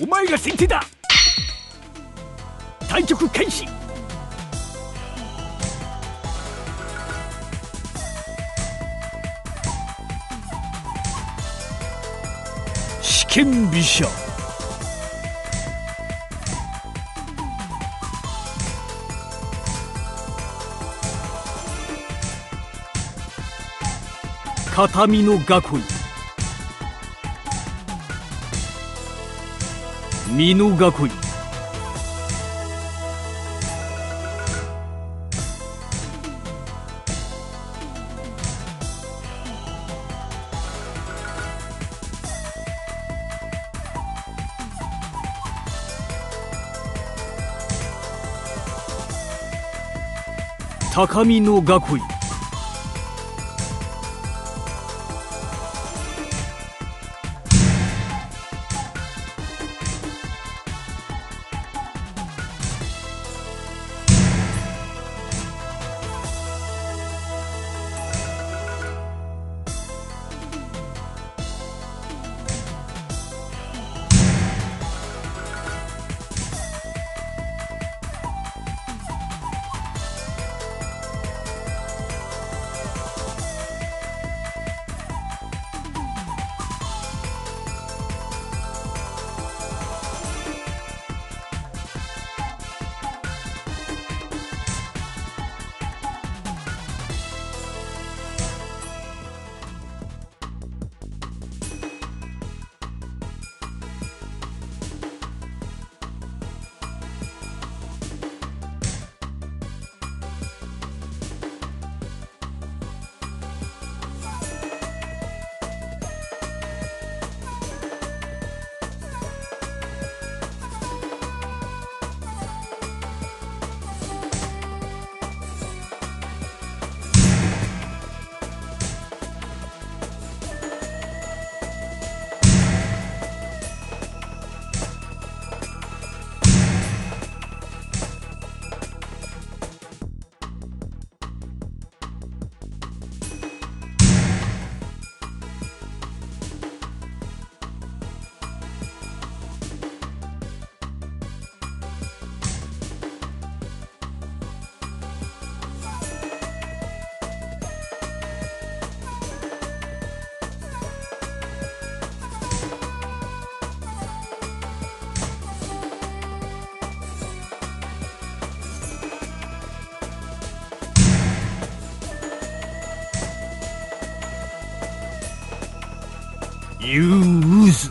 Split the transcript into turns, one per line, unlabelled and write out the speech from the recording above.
お前が先手だ。対局開始。試験飛車。片身の囲い。身の囲い。高みの囲い。use